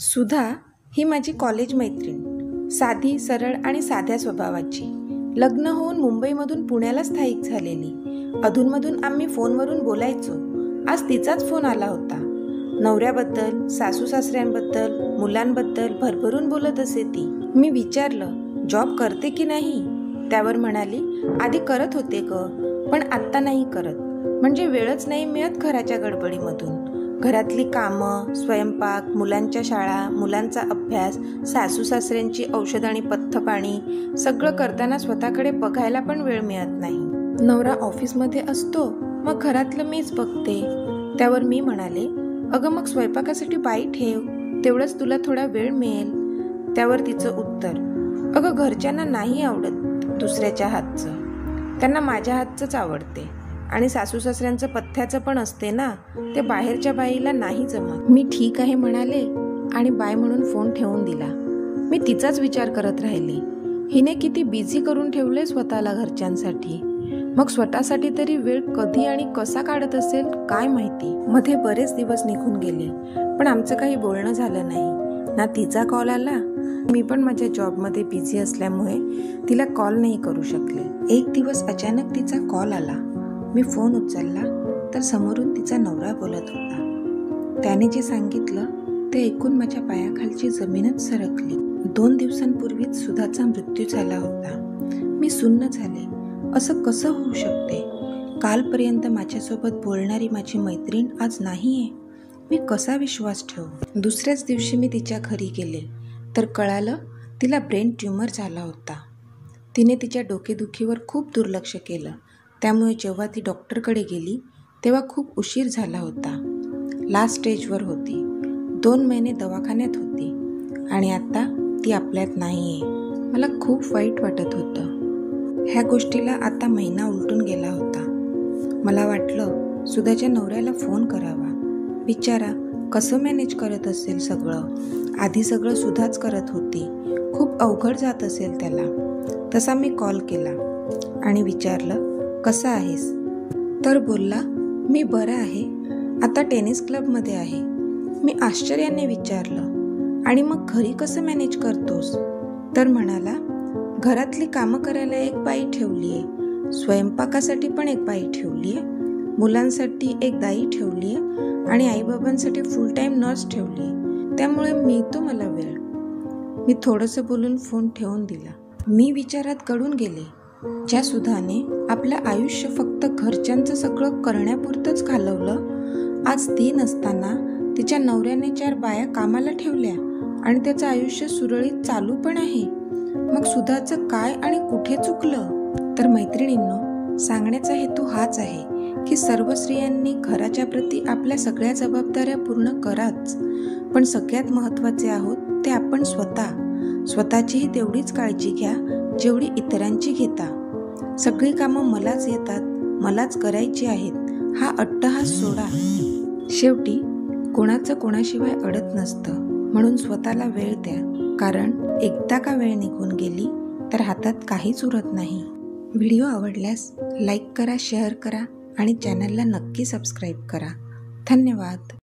सुधा ही माझी कॉलेज मैत्रीण. साधी सरळ आणि साध्या स्वभावाची. लग्न होऊन मुंबईमधून पुण्याला स्थायिक झालेली. अधूनमधून आम्ही फोनवरून बोलायचो. आज तिचाच फोन आला होता. नवऱ्याबद्दल सासू सासऱ्यांबद्दल मुलांबद्दल भरभरून बोलत असे ती. मी विचारलं जॉब करते की नाही? त्यावर म्हणाली आधी करत होते ग पण आत्ता नाही करत. म्हणजे वेळच नाही मिळत घराच्या गडबडीमधून. घरातली कामं स्वयंपाक मुलांच्या शाळा मुलांचा अभ्यास सासू सासऱ्यांची औषध आणि पथ्यपाणी सगळं करताना स्वतःकडे बघायला पण वेळ मिळत नाही. नवरा ऑफिसमध्ये असतो मग घरातलं मीच बघते. त्यावर मी म्हणाले अगं मग स्वयंपाकासाठी बाई ठेव तेवढंच तुला थोडा वेळ मिळेल. त्यावर तिचं उत्तर अगं घरच्यांना नाही आवडत दुसऱ्याच्या हातचं. त्यांना माझ्या हातचंच आवडते. आणि सासू सासऱ्यांचं पथ्याचं पण असते ना ते बाहेरच्या बाईला नाही जमत. मी ठीक आहे म्हणाले आणि बाय म्हणून फोन ठेवून दिला. मी तिचाच विचार करत राहिले. हिने किती बिझी करून ठेवले स्वतःला घरच्यांसाठी. मग स्वतःसाठी तरी वेळ कधी आणि कसा काढत असेल काय माहिती. मध्ये बरेच दिवस निघून गेले पण आमचं काही बोलणं झालं नाही. ना तिचा कॉल आला मी पण माझ्या जॉबमध्ये बिझी असल्यामुळे तिला कॉल नाही करू शकले. एक दिवस अचानक तिचा कॉल आला. मी फोन उचलला तर समोरून तिचा नवरा बोलत होता. त्याने जे सांगितलं ते ऐकून माझ्या पायाखालची जमीनच सरकली. दोन दिवसांपूर्वीच सुधाचा मृत्यू झाला होता. मी सुन्न झाले. असं कसं होऊ शकते? कालपर्यंत माझ्यासोबत बोलणारी माझी मैत्रीण आज नाही आहे मी कसा विश्वास ठेवू? दुसऱ्याच दिवशी मी तिच्या घरी गेले. तर कळालं तिला ब्रेन ट्युमर झाला होता. तिने तिच्या डोकेदुखीवर खूप दुर्लक्ष केलं. त्यामुळे जेव्हा ती डॉक्टरकडे गेली तेव्हा खूप उशीर झाला होता. लास्ट स्टेजवर होती. दोन महिने दवाखान्यात होती. आणि आता ती आपल्यात नाही आहे मला खूप वाईट वाटत होतं. ह्या गोष्टीला आता महिना उलटून गेला होता. मला वाटलं सुधाच्या नवऱ्याला फोन करावा. बिचारा कसं मॅनेज करत असेल सगळं? आधी सगळं सुधाच करत होती. खूप अवघड जात असेल त्याला. तसा मी कॉल केला. आणि विचारलं कसा आहेस? तर बोलला मी बरा आहे. आता टेनिस क्लबमध्ये आहे. मी आश्चर्याने विचारलं आणि मग घरी कसं मॅनेज करतोस? तर म्हणाला घरातली कामं करायला एक बाई ठेवली आहे स्वयंपाकासाठी पण एक बाई ठेवली आहे मुलांसाठी एक दाई ठेवली आहे आणि आईबाबांसाठी फुल टाईम नर्स ठेवली आहे त्यामुळे मिळतो मला वेळ. मी थोडंसं बोलून फोन ठेवून दिला. मी विचारात गळून गेले. ज्या सुधाने आपलं आयुष्य फक्त घरच्यांचं सगळं करण्यापुरतंच घालवलं. आज ती नसताना तिच्या नवऱ्याने चार बाया कामाला ठेवल्या आणि त्याचं आयुष्य सुरळीत चालू पण आहे. मग सुधाचं काय आणि कुठे चुकलं? तर मैत्रिणींनो सांगण्याचा हेतू हाच आहे की सर्व स्त्रियांनी घराच्या प्रती आपल्या सगळ्या जबाबदाऱ्या पूर्ण कराच. पण सगळ्यात महत्त्वाचे आहोत ते आपण स्वतः. स्वतःचीही तेवढीच काळजी घ्या जेवढी इतरांची घेता. सगळी कामं मलाच येतात मलाच करायची आहेत हा अट्टहास सोडा. शेवटी कोणाचं कोणाशिवाय अडत नसतं म्हणून स्वतःला वेळ द्या. कारण एकदा का वेळ निघून गेली तर हातात काहीच उरत नाही. व्हिडिओ आवडल्यास लाईक करा शेअर करा आणि चॅनलला नक्की सबस्क्राईब करा. धन्यवाद.